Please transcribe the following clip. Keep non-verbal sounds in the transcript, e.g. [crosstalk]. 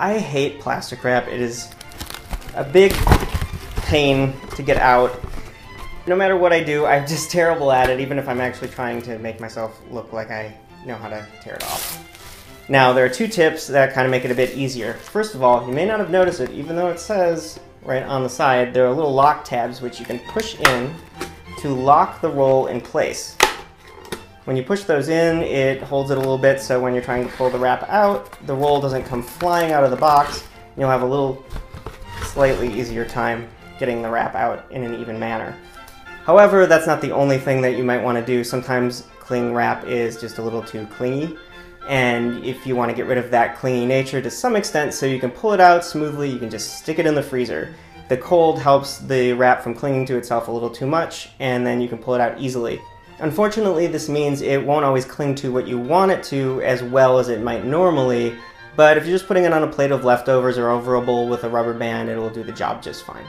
I hate plastic wrap. It is a big pain to get out. No matter what I do, I'm just [laughs] terrible at it, even if I'm actually trying to make myself look like I know how to tear it off. Now, there are two tips that kind of make it a bit easier. First of all, you may not have noticed it, even though it says right on the side, there are little lock tabs which you can push in to lock the roll in place. When you push those in, it holds it a little bit so when you're trying to pull the wrap out, the roll doesn't come flying out of the box. You'll have a little slightly easier time getting the wrap out in an even manner. However, that's not the only thing that you might want to do. Sometimes cling wrap is just a little too clingy. And if you want to get rid of that clingy nature to some extent so you can pull it out smoothly, you can just stick it in the freezer. The cold helps the wrap from clinging to itself a little too much, and then you can pull it out easily. Unfortunately, this means it won't always cling to what you want it to as well as it might normally, but if you're just putting it on a plate of leftovers or over a bowl with a rubber band, it'll do the job just fine.